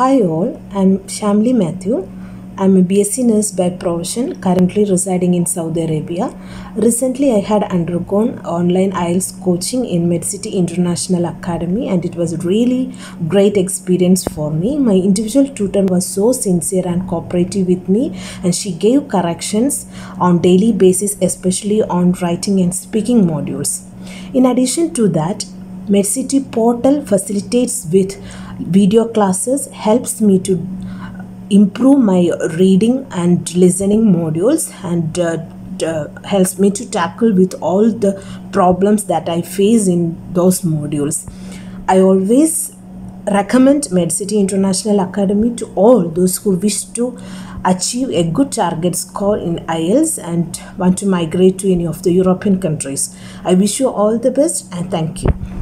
Hi all, I'm Shamli Matthew. I'm a BSc nurse by profession, currently residing in Saudi Arabia. Recently, I had undergone online IELTS coaching in MedCity International Academy, and it was really great experience for me. My individual tutor was so sincere and cooperative with me, and she gave corrections on daily basis, especially on writing and speaking modules. In addition to that, MedCity portal facilitates with video classes helps me to improve my reading and listening modules and uh, uh, helps me to tackle with all the problems that i face in those modules. I always recommend medcity international academy to all those who wish to achieve a good target score in ielts and want to migrate to any of the european countries. I wish you all the best and thank you